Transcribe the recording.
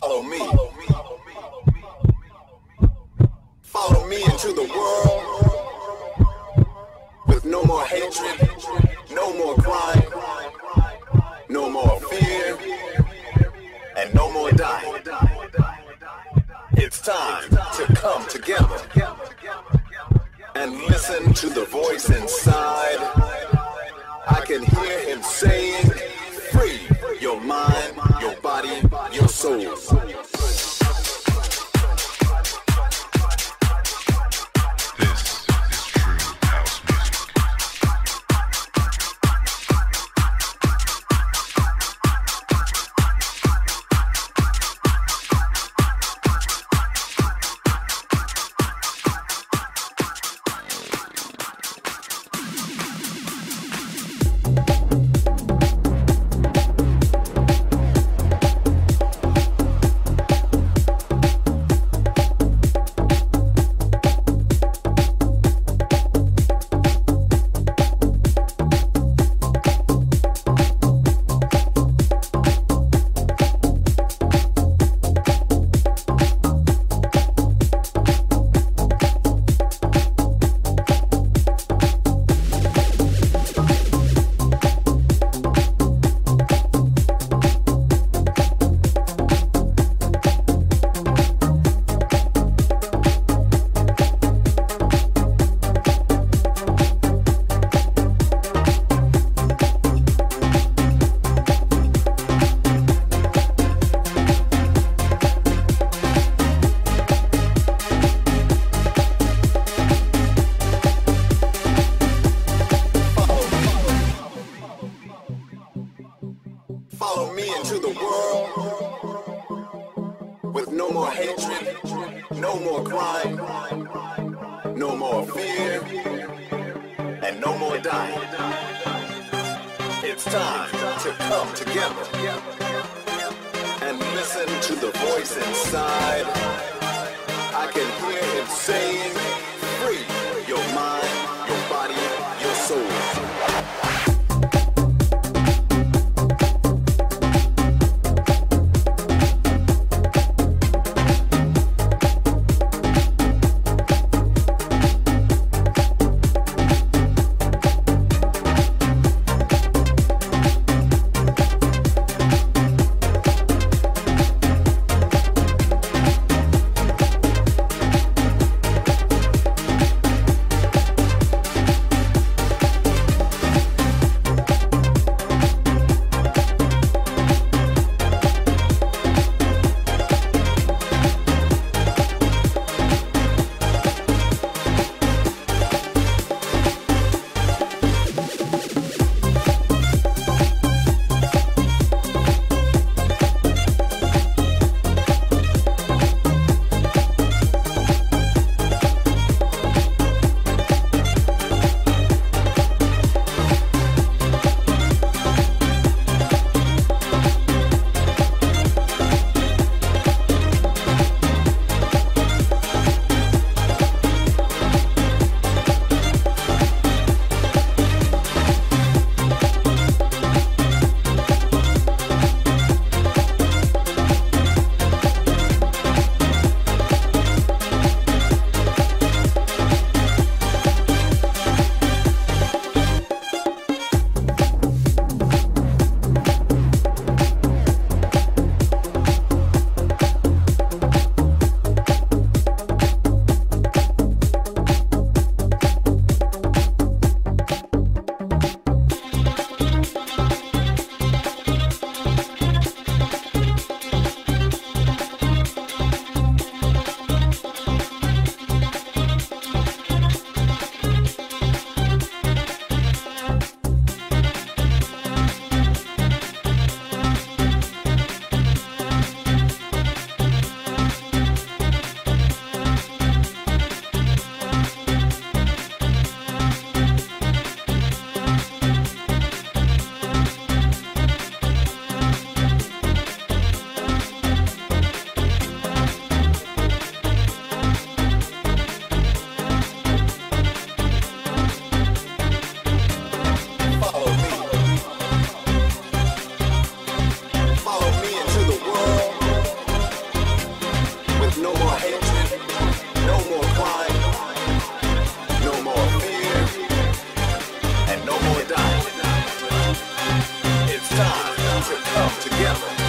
Follow me. Follow me into the world with no more hatred, no more crime, no more fear, and no more dying. It's time to come together and listen to the voice inside. Into the world with no more hatred, no more crime, no more fear, and no more dying. It's time to come together and listen to the voice inside. To come together.